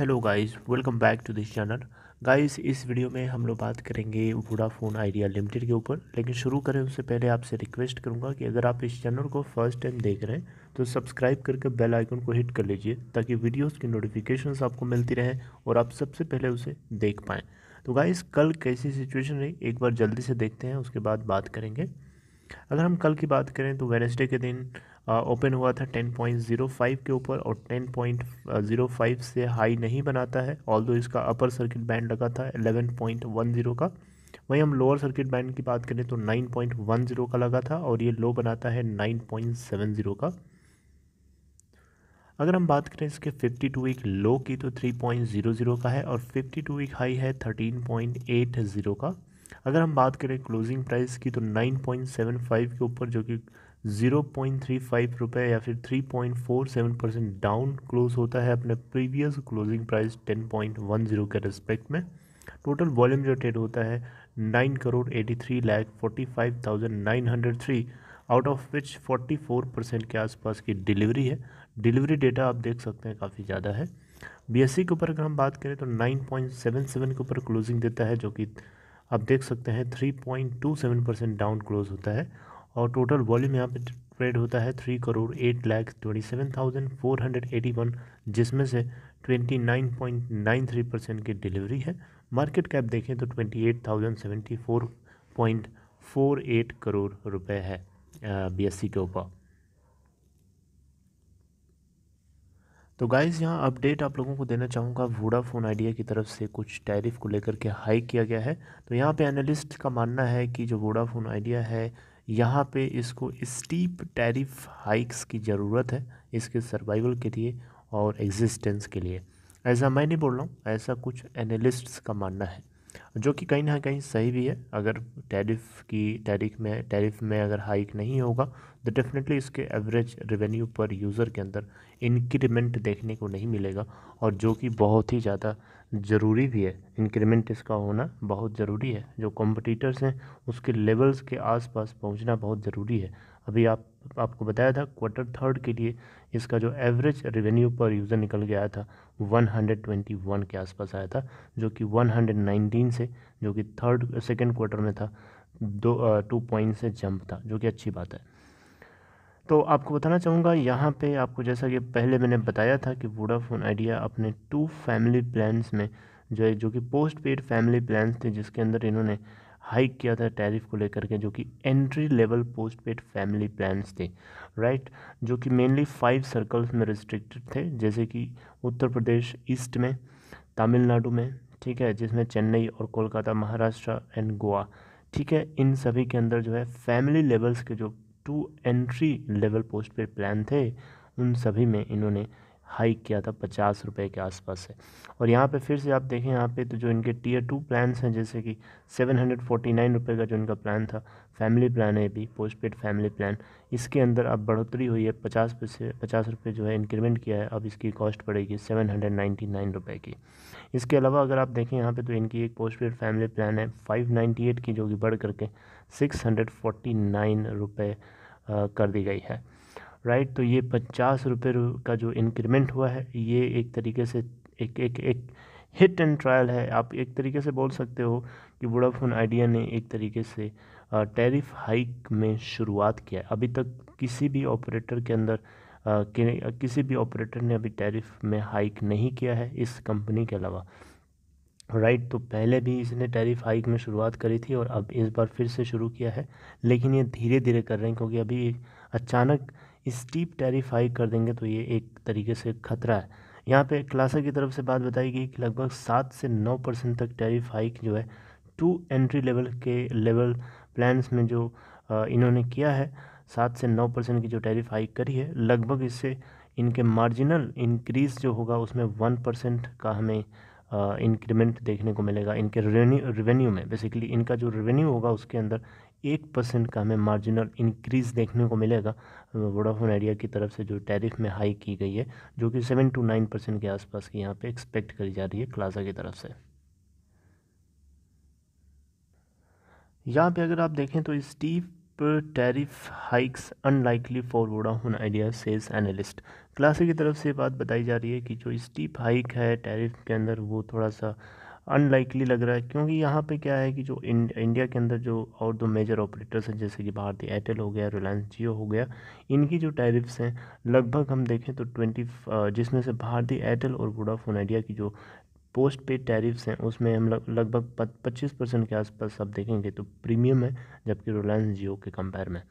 Hello guys welcome back to this channel guys इस video में हम लोग बात करेंगे वोडाफोन आइडिया लिमिटेड के ऊपर। लेकिन शुरू करें, उससे पहले आपसे रिक्वेस्ट करूँगा कि अगर आप इस चैनल को फ़र्स्ट टाइम देख रहे हैं तो सब्सक्राइब करके बेल आइकन को हिट कर लीजिए, ताकि वीडियोस की नोटिफिकेशंस आपको मिलती रहें और आप सबसे पहले उसे देख पाएँ। तो गाइस कल कैसी सिचुएशन रही? एक बार जल्दी से देखते हैं, उसके बाद बात करेंगे। अगर हम कल की बात करें तो वेनसडे के दिन ओपन हुआ था 10.05 के ऊपर और 10.05 से हाई नहीं बनाता है ऑल इसका अपर सर्किट बैंड लगा था 11.10 का। वहीं हम लोअर सर्किट बैंड की बात करें तो 9.10 का लगा था और ये लो बनाता है 9.70 का। अगर हम बात करें इसके 52 वीक लो की तो 3.00 का है और 52 वीक हाई है 13.80 का। अगर हम बात करें क्लोजिंग प्राइस की तो 9.75 के ऊपर जो कि 0.35 रुपए या फिर 3.47 परसेंट डाउन क्लोज होता है अपने प्रीवियस क्लोजिंग प्राइस 10.10 के रिस्पेक्ट में। टोटल वॉल्यूम जो ट्रेड होता है 9 crore 83 lakh 45,903 out of which 44 percent के आसपास की डिलीवरी है। डिलीवरी डेटा आप देख सकते हैं काफ़ी ज़्यादा है। बीएससी के ऊपर अगर हम बात करें तो 9.77 के ऊपर क्लोजिंग देता है जो कि आप देख सकते हैं 3.27 परसेंट डाउन क्लोज होता है और टोटल वॉल्यूम यहाँ पे ट्रेड होता है three crore eight lakh twenty seven thousand four hundred eighty one जिसमें से twenty nine point nine three percent की डिलीवरी है। मार्केट कैप देखें तो twenty eight thousand seventy four point four eight crore रुपए है बी एस सी के ऊपर। तो गाइज़ यहाँ अपडेट आप लोगों को देना चाहूँगा वोडाफोन आइडिया की तरफ़ से कुछ टैरिफ को लेकर के हाई किया गया है। तो यहाँ पे एनालिस्ट का मानना है कि जो वोडाफोन आइडिया है, यहाँ पे इसको स्टीप टैरिफ हाइक्स की ज़रूरत है इसके सर्वाइवल के लिए और एग्जिस्टेंस के लिए। ऐसा मैं नहीं बोल रहा हूँ, ऐसा कुछ एनालिस्ट्स का मानना है। जो कि कहीं ना कहीं सही भी है। अगर टैरिफ की टैरिफ में टैरिफ में अगर हाइक नहीं होगा तो डेफिनेटली इसके एवरेज रेवेन्यू पर यूज़र के अंदर इंक्रीमेंट देखने को नहीं मिलेगा। और जो कि बहुत ही ज़्यादा ज़रूरी भी है। इंक्रीमेंट इसका होना बहुत ज़रूरी है। जो कॉम्पिटिटर्स हैं, उसके लेवल्स के आसपास पहुँचना बहुत ज़रूरी है। अभी आप, आपको बताया था क्वार्टर थर्ड के लिए इसका जो एवरेज रेवेन्यू पर यूज़र निकल गया था 121 के आसपास आया था, जो कि 119 से, जो कि थर्ड सेकेंड क्वार्टर में था, दो टू पॉइंट से जंप था, जो कि अच्छी बात है। तो आपको बताना चाहूँगा, यहाँ पे आपको जैसा कि पहले मैंने बताया था कि वोडाफोन आइडिया अपने टू फैमिली प्लान्स में जो है, जो कि पोस्ट पेड फैमिली प्लान्स थे, जिसके अंदर इन्होंने हाइक किया था टैरिफ को लेकर के, जो कि entry level postpaid family plans थे राइट जो कि मेनली फाइव सर्कल्स में रिस्ट्रिक्टेड थे, जैसे कि उत्तर प्रदेश ईस्ट में, तमिलनाडु में, ठीक है, जिसमें चेन्नई और कोलकाता, महाराष्ट्र एंड गोवा, ठीक है? इन सभी के अंदर जो है फैमिली लेवल्स के जो two entry level postpaid plan थे। उन सभी में इन्होंने हाइक किया था पचास रुपये के आसपास से। और यहाँ पे फिर से आप देखें, यहाँ पे तो जो इनके टीयर टू प्लान्स हैं, जैसे कि सेवन हंड्रेड फोर्टी नाइन रुपये का जो इनका प्लान था फैमिली प्लान है भी पोस्ट पेड फैमिली प्लान इसके अंदर अब बढ़ोतरी हुई है, पचास पैसे, पचास रुपये जो है इंक्रीमेंट किया है, अब इसकी कॉस्ट पड़ेगी सेवन हंड्रेड नाइन्टी नाइन रुपये की। इसके अलावा अगर आप देखें, यहाँ पे तो इनकी एक पोस्ट पेड फैमिली प्लान है फाइव नाइन्टी एट की जो कि बढ़ करके सिक्स हंड्रेड फोर्टी नाइन रुपये कर दी गई है। राइट तो ये पचास रुपये का जो इंक्रीमेंट हुआ है ये एक तरीके से एक एक एक हिट एंड ट्रायल है। आप एक तरीके से बोल सकते हो कि वोडाफोन आइडिया ने एक तरीके से टैरिफ हाइक में शुरुआत किया अभी तक किसी भी ऑपरेटर के अंदर कि, किसी भी ऑपरेटर ने अभी टैरिफ में हाइक नहीं किया है इस कंपनी के अलावा राइट तो पहले भी इसने टैरिफ हाइक में शुरुआत करी थी और अब इस बार फिर से शुरू किया है। लेकिन ये धीरे धीरे कर रहे हैं क्योंकि अभी अचानक स्टीप टैरिफ हाइक कर देंगे तो ये एक तरीके से खतरा है। यहाँ पे क्लासा की तरफ़ से बात बताई गई कि लगभग सात से नौ परसेंट तक टैरिफ हाइक जो है टू एंट्री लेवल के लेवल प्लान्स में जो इन्होंने किया है, सात से नौ परसेंट की जो टैरिफ हाइक करी है, लगभग इससे इनके मार्जिनल इंक्रीज़ जो होगा उसमें वन परसेंट का हमें इंक्रीमेंट देखने को मिलेगा इनके रेवेन्यू रेवेन्यू में। बेसिकली इनका जो रेवेन्यू होगा उसके अंदर एक परसेंट का हमें मार्जिनल इंक्रीज़ देखने को मिलेगा। वोडाफोन आइडिया की तरफ़ से जो टैरिफ में हाई की गई है, जो कि सेवन टू नाइन परसेंट के आसपास की यहाँ पे एक्सपेक्ट करी जा रही है क्लासा की तरफ़ से। यहाँ पे अगर आप देखें तो steep tariff hikes unlikely for Vodafone Idea sales analyst classic की तरफ़ से बात बताई जा रही है कि जो स्टीप हाइक है टैरिफ के अंदर वो थोड़ा सा अनलाइकली लग रहा है, क्योंकि यहाँ पे क्या है कि जो इंडिया के अंदर जो और दो मेजर ऑपरेटर्स हैं, जैसे कि भारतीय एयरटेल हो गया रिलायंस जियो हो गया, इनकी जो टैरिफ्स हैं, लगभग हम देखें तो ट्वेंटी जिसमें से भारतीय एयरटेल और वोडाफोन आइडिया की जो पोस्ट पेड टैरिफ्स हैं, उसमें हम लगभग पच्चीस परसेंट के आसपास आप देखेंगे तो प्रीमियम है, जबकि रिलायंस जियो के कंपेयर में।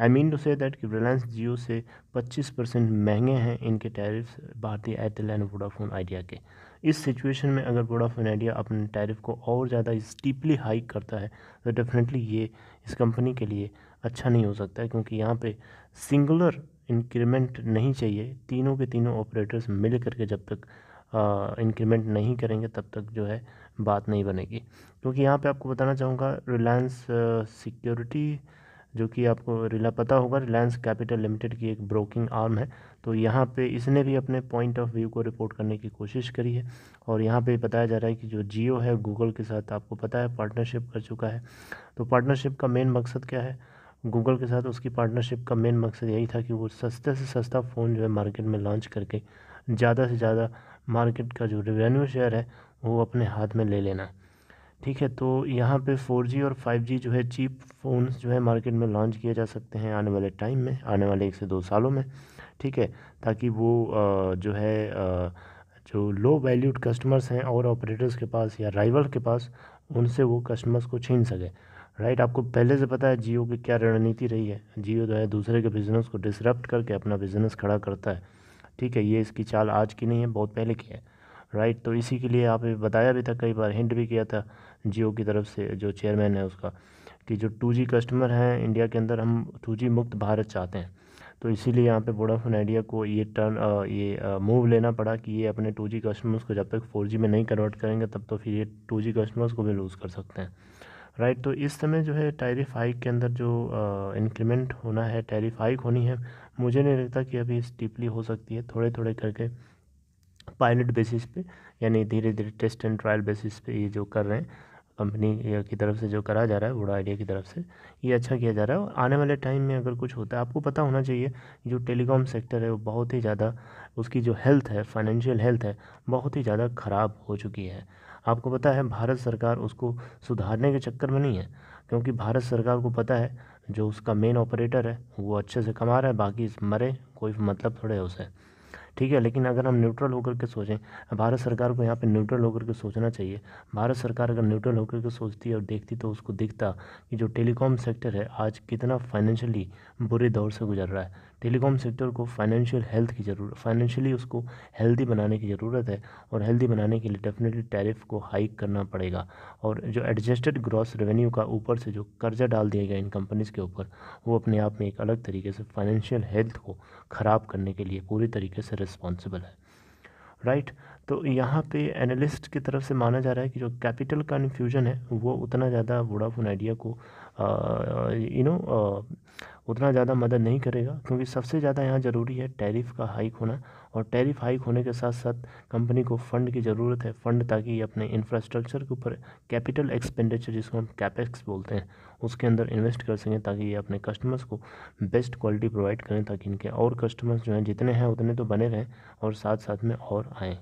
I mean to say that कि रिलायंस जियो से 25 परसेंट महँगे हैं इनके टैरिफ्स भारतीय एयरटेल एंड वोडाफोन आइडिया के। इस सिचुएशन में अगर वोडाफोन आइडिया अपने टैरिफ को और ज़्यादा स्टीपली हाइक करता है तो डेफिनेटली ये इस कंपनी के लिए अच्छा नहीं हो सकता है, क्योंकि यहाँ पे सिंगुलर इंक्रीमेंट नहीं चाहिए। तीनों के तीनों ऑपरेटर्स मिल करके जब तक इंक्रीमेंट नहीं करेंगे, तब तक जो है बात नहीं बनेगी। क्योंकि यहाँ पे आपको बताना चाहूँगा रिलायंस सिक्योरिटी जो कि आपको रिला, पता होगा रिलायंस कैपिटल लिमिटेड की एक ब्रोकिंग आर्म है। तो यहाँ पे इसने भी अपने पॉइंट ऑफ़ व्यू को रिपोर्ट करने की कोशिश करी है और यहाँ पे बताया जा रहा है कि जो जियो है गूगल के साथ आपको पता है पार्टनरशिप कर चुका है। तो पार्टनरशिप का मेन मकसद क्या है? गूगल के साथ उसकी पार्टनरशिप का मेन मकसद यही था कि वो सस्ते से सस्ता फ़ोन जो है मार्केट में लॉन्च करके ज़्यादा से ज़्यादा मार्केट का जो रेवेन्यू शेयर है, वो अपने हाथ में ले लेना। ठीक है तो यहाँ पे 4G और 5G जो है चीप फ़ोन्स जो है मार्केट में लॉन्च किए जा सकते हैं आने वाले टाइम में, आने वाले एक से दो सालों में। ठीक है, ताकि वो जो है जो लो वैल्यूड कस्टमर्स हैं और ऑपरेटर्स के पास या राइवल के पास, उनसे वो कस्टमर्स को छीन सके। राइट आपको पहले से पता है जियो की क्या रणनीति रही है। जियो जो है दूसरे के बिज़नेस को डिसरप्ट करके अपना बिज़नेस खड़ा करता है। ठीक है, ये इसकी चाल आज की नहीं है, बहुत पहले की है। राइट तो इसी के लिए आप बताया भी था, कई बार हिंट भी किया था जियो की तरफ़ से, जो चेयरमैन है उसका, कि जो टू कस्टमर हैं, इंडिया के अंदर हम टू मुक्त भारत चाहते हैं। तो इसीलिए यहाँ पे वोडाफोन आइडिया को ये टर्न ये मूव लेना पड़ा कि ये अपने टू जी कस्टमर्स को जब तक फोर जी में नहीं कन्वर्ट करेंगे, तब तो फिर ये टू जी कस्टमर्स को भी लूज़ कर सकते हैं। राइट तो इस समय जो है टैरिफ हाइक के अंदर जो इंक्रीमेंट होना है टैरिफ हाइक होनी है, मुझे नहीं लगता कि अभी स्टीपली हो सकती है। थोड़े थोड़े करके पायलट बेसिस पे, यानी धीरे धीरे टेस्ट एंड ट्रायल बेसिस पे ये जो कर रहे हैं कंपनी की तरफ़ से जो करा जा रहा है वोडा आइडिया की तरफ़ से, ये अच्छा किया जा रहा है। और आने वाले टाइम में अगर कुछ होता है, आपको पता होना चाहिए, जो टेलीकॉम सेक्टर है, वो बहुत ही ज़्यादा, उसकी जो हेल्थ है फाइनेंशियल हेल्थ है, बहुत ही ज़्यादा ख़राब हो चुकी है। आपको पता है, भारत सरकार उसको सुधारने के चक्कर में नहीं है, क्योंकि भारत सरकार को पता है, जो उसका मेन ऑपरेटर है, वो अच्छे से कमा रहा है, बाकी मरे, कोई मतलब थोड़े उसे। ठीक है, लेकिन अगर हम न्यूट्रल होकर के सोचें, भारत सरकार को यहाँ पे न्यूट्रल होकर के सोचना चाहिए। भारत सरकार अगर न्यूट्रल होकर के सोचती और देखती तो उसको दिखता कि जो टेलीकॉम सेक्टर है, आज कितना फाइनेंशियली बुरे दौर से गुजर रहा है। टेलीकॉम सेक्टर को फाइनेंशियल हेल्थ की ज़रूरत फाइनेंशियली उसको हेल्दी बनाने की ज़रूरत है और हेल्दी बनाने के लिए डेफिनेटली टैरिफ को हाइक करना पड़ेगा और जो एडजस्टेड ग्रॉस रेवेन्यू का ऊपर से जो कर्जा डाल दिया गया इन कंपनीज़ के ऊपर, वो अपने आप में एक अलग तरीके से फाइनेंशियल हेल्थ को ख़राब करने के लिए पूरी तरीके से रिस्पॉन्सिबल है राइट right? तो यहाँ पे एनालिस्ट की तरफ़ से माना जा रहा है कि जो कैपिटल का इन्फ्यूजन है, वो उतना ज़्यादा वोडाफोन आइडिया को यू नो उतना ज़्यादा मदद नहीं करेगा, क्योंकि सबसे ज़्यादा यहाँ ज़रूरी है टैरिफ का हाइक होना और टैरिफ हाइक होने के साथ साथ कंपनी को फ़ंड की ज़रूरत है, फ़ंड ताकि ये अपने इंफ्रास्ट्रक्चर के ऊपर कैपिटल एक्सपेंडिचर जिसको हम कैपेक्स बोलते हैं, उसके अंदर इन्वेस्ट कर सकें ताकि ये अपने कस्टमर्स को बेस्ट क्वालिटी प्रोवाइड करें ताकि इनके और कस्टमर्स जो हैं जितने हैं उतने तो बने रहें और साथ साथ में और आएँ।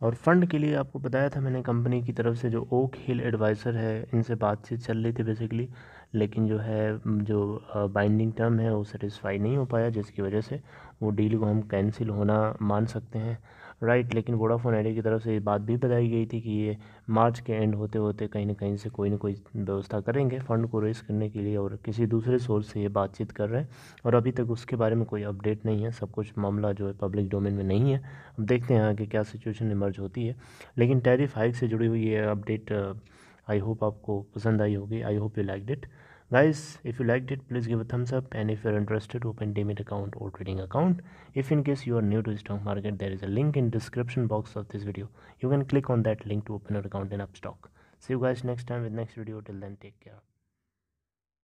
और फंड के लिए आपको बताया था मैंने कंपनी की तरफ़ से जो ओक हिल एडवाइज़र है, इनसे बातचीत चल रही थी बेसिकली लेकिन जो है जो बाइंडिंग टर्म है, वो सेटिस्फाई नहीं हो पाया, जिसकी वजह से वो डील को हम कैंसिल होना मान सकते हैं। राइट लेकिन वोडाफोन आइडिया की तरफ़ से ये बात भी बताई गई थी कि ये मार्च के एंड होते होते कहीं ना कहीं से कोई ना कोई व्यवस्था करेंगे फ़ंड को रेस करने के लिए और किसी दूसरे सोर्स से ये बातचीत कर रहे हैं। और अभी तक उसके बारे में कोई अपडेट नहीं है, सब कुछ मामला जो है पब्लिक डोमेन में नहीं है। अब देखते हैं आगे क्या सिचुएशन इमर्ज होती है। लेकिन टैरिफ हाइक से जुड़ी हुई ये अपडेट आई होप आपको पसंद आई होगी. I hope you like it guys if you like it please give thumbs up and if you interested open demat account और trading account if in case you are new to stock market there is a link in description box of this video you can click on that link to open your account in Upstox see you guys next time with next video till then take care